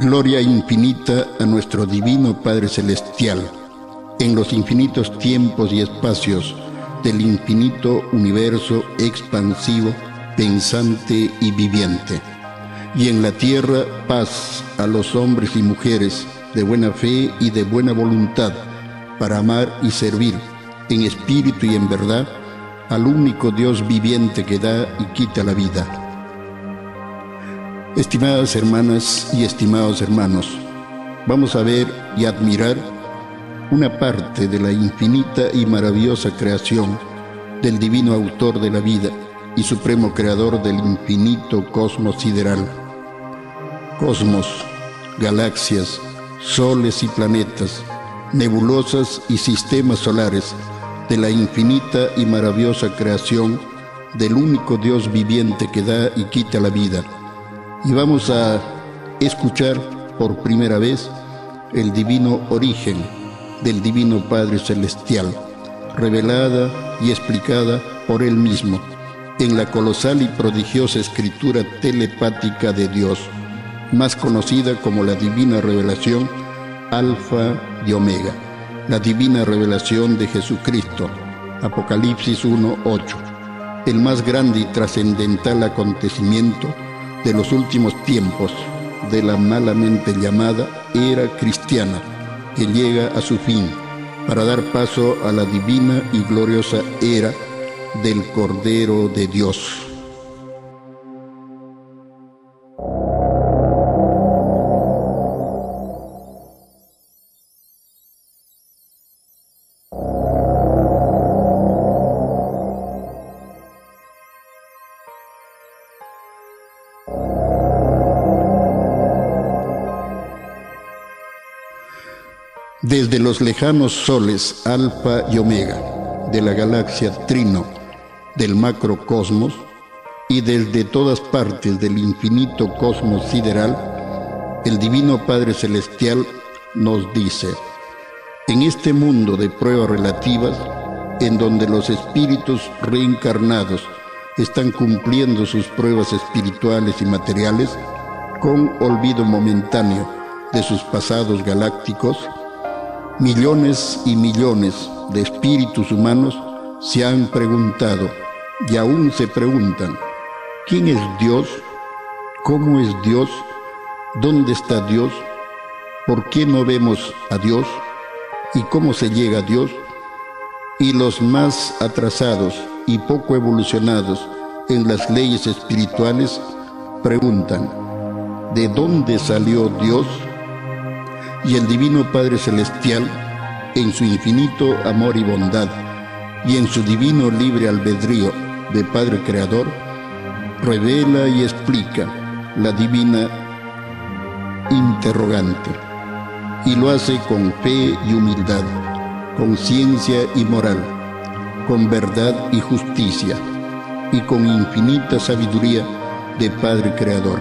Gloria infinita a nuestro Divino Padre Celestial, en los infinitos tiempos y espacios del infinito universo expansivo, pensante y viviente. Y en la tierra paz a los hombres y mujeres de buena fe y de buena voluntad para amar y servir en espíritu y en verdad al único Dios viviente que da y quita la vida Estimadas hermanas y estimados hermanos, vamos a ver y admirar una parte de la infinita y maravillosa creación del divino autor de la vida y supremo creador del infinito cosmos sideral. Cosmos, galaxias, soles y planetas, nebulosas y sistemas solares de la infinita y maravillosa creación del único Dios viviente que da y quita la vida y vamos a escuchar por primera vez el divino origen del Divino Padre Celestial, revelada y explicada por Él mismo en la colosal y prodigiosa escritura telepática de Dios, más conocida como la Divina Revelación Alfa y Omega, la Divina Revelación de Jesucristo, Apocalipsis 1.8, el más grande y trascendental acontecimiento de los últimos tiempos de la malamente llamada era cristiana, que llega a su fin para dar paso a la divina y gloriosa era del Cordero de Dios. Desde los lejanos soles Alfa y Omega de la galaxia Trino del macrocosmos y desde todas partes del infinito cosmos sideral, el Divino Padre Celestial nos dice, en este mundo de pruebas relativas, en donde los espíritus reencarnados están cumpliendo sus pruebas espirituales y materiales, con olvido momentáneo de sus pasados galácticos, Millones y millones de espíritus humanos se han preguntado y aún se preguntan, ¿quién es Dios? ¿Cómo es Dios? ¿Dónde está Dios? ¿Por qué no vemos a Dios? ¿Y cómo se llega a Dios? Y los más atrasados y poco evolucionados en las leyes espirituales preguntan, ¿de dónde salió Dios? Y el Divino Padre Celestial, en su infinito amor y bondad, y en su divino libre albedrío de Padre Creador, revela y explica la divina interrogante, y lo hace con fe y humildad, con ciencia y moral, con verdad y justicia, y con infinita sabiduría de Padre Creador.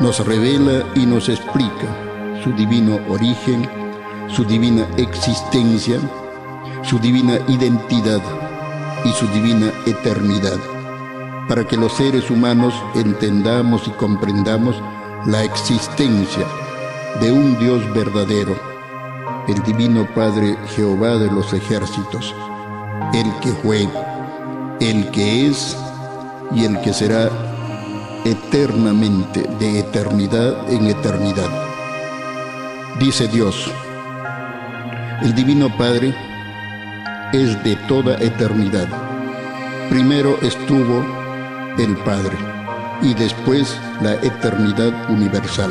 Nos revela y nos explica su divino origen, su divina existencia, su divina identidad y su divina eternidad, para que los seres humanos entendamos y comprendamos la existencia de un Dios verdadero, el Divino Padre Jehová de los ejércitos, el que fue, el que es y el que será eternamente, de eternidad en eternidad dice Dios, el Divino Padre es de toda eternidad. Primero estuvo el Padre y después la eternidad universal.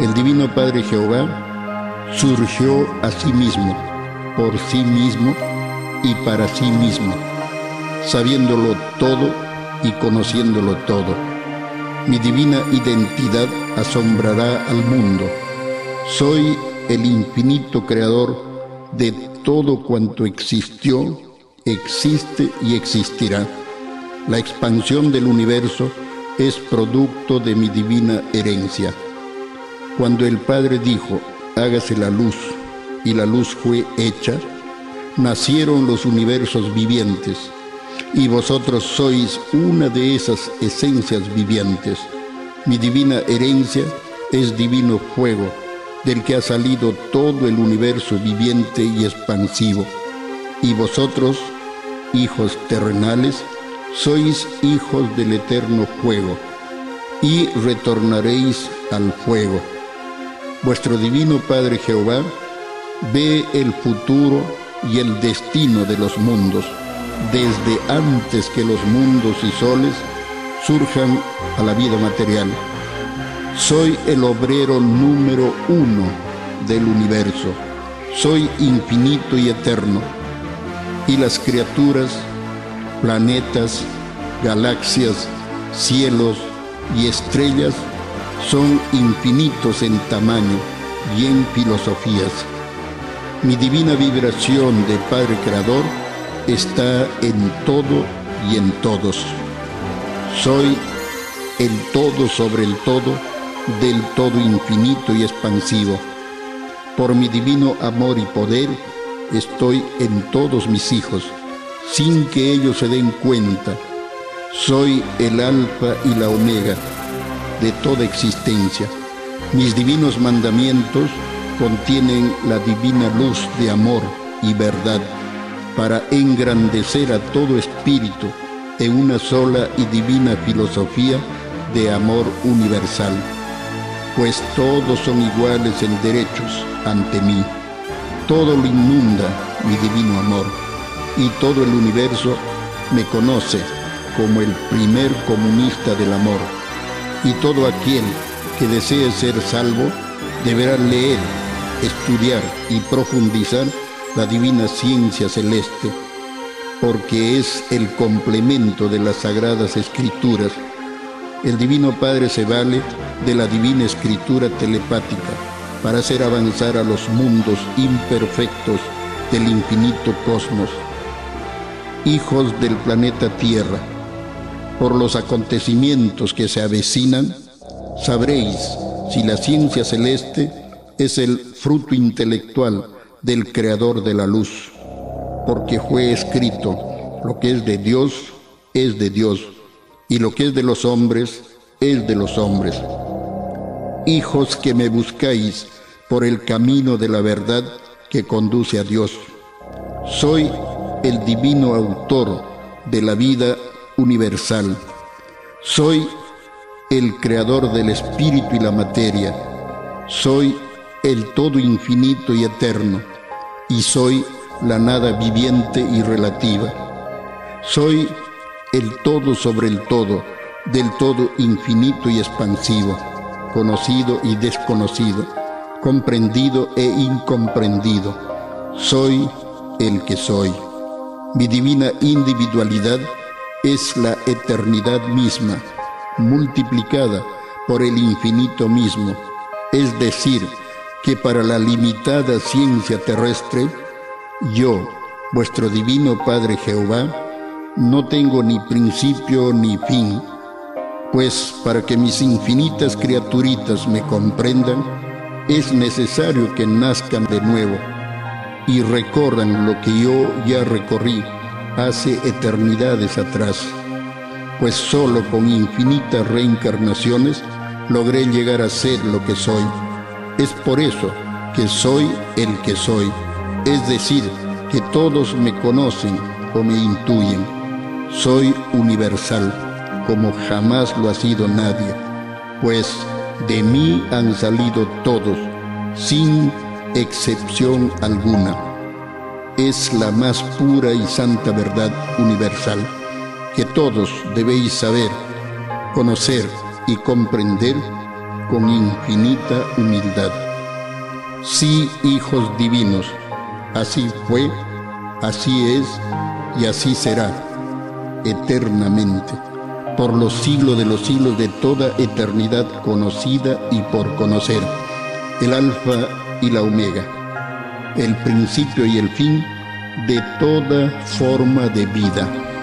El Divino Padre Jehová surgió a sí mismo, por sí mismo y para sí mismo, sabiéndolo todo y conociéndolo todo. Mi divina identidad asombrará al mundo soy el infinito creador de todo cuanto existió, existe y existirá. La expansión del universo es producto de mi divina herencia. Cuando el Padre dijo, hágase la luz, y la luz fue hecha, nacieron los universos vivientes, y vosotros sois una de esas esencias vivientes. Mi divina herencia es divino fuego, del que ha salido todo el universo viviente y expansivo. Y vosotros, hijos terrenales, sois hijos del eterno fuego, y retornaréis al fuego. Vuestro divino Padre Jehová ve el futuro y el destino de los mundos, desde antes que los mundos y soles surjan a la vida material. Soy el obrero número uno del universo. Soy infinito y eterno. Y las criaturas, planetas, galaxias, cielos y estrellas son infinitos en tamaño y en filosofías. Mi divina vibración de Padre Creador está en todo y en todos. Soy el todo sobre el todo, del todo infinito y expansivo. Por mi divino amor y poder, estoy en todos mis hijos, sin que ellos se den cuenta. Soy el alfa y la omega de toda existencia. Mis divinos mandamientos contienen la divina luz de amor y verdad para engrandecer a todo espíritu en una sola y divina filosofía de amor universal, pues todos son iguales en derechos ante mí. Todo lo inunda mi divino amor y todo el universo me conoce como el primer comunista del amor. Y todo aquel que desee ser salvo deberá leer, estudiar y profundizar la divina ciencia celeste porque es el complemento de las sagradas escrituras. El Divino Padre se vale de la divina escritura telepática para hacer avanzar a los mundos imperfectos del infinito cosmos. Hijos del planeta Tierra, por los acontecimientos que se avecinan, sabréis si la ciencia celeste es el fruto intelectual del Creador de la luz porque fue escrito, lo que es de Dios es de Dios, y lo que es de los hombres es de los hombres. Hijos que me buscáis por el camino de la verdad que conduce a Dios. Soy el divino autor de la vida universal. Soy el creador del espíritu y la materia. Soy el todo infinito y eterno. Y soy la nada viviente y relativa. Soy el todo sobre el todo, del todo infinito y expansivo, conocido y desconocido, comprendido e incomprendido. Soy el que soy. Mi divina individualidad es la eternidad misma, multiplicada por el infinito mismo, es decir, que para la limitada ciencia terrestre, yo, vuestro divino Padre Jehová, no tengo ni principio ni fin, pues para que mis infinitas criaturitas me comprendan, es necesario que nazcan de nuevo y recorran lo que yo ya recorrí hace eternidades atrás, pues solo con infinitas reencarnaciones logré llegar a ser lo que soy. Es por eso que soy el que soy es decir, que todos me conocen o me intuyen. Soy universal, como jamás lo ha sido nadie, pues de mí han salido todos, sin excepción alguna. Es la más pura y santa verdad universal, que todos debéis saber, conocer y comprender con infinita humildad. Sí, hijos divinos, Así fue, así es y así será eternamente, por los siglos de los siglos de toda eternidad conocida y por conocer, el alfa y la omega, el principio y el fin de toda forma de vida.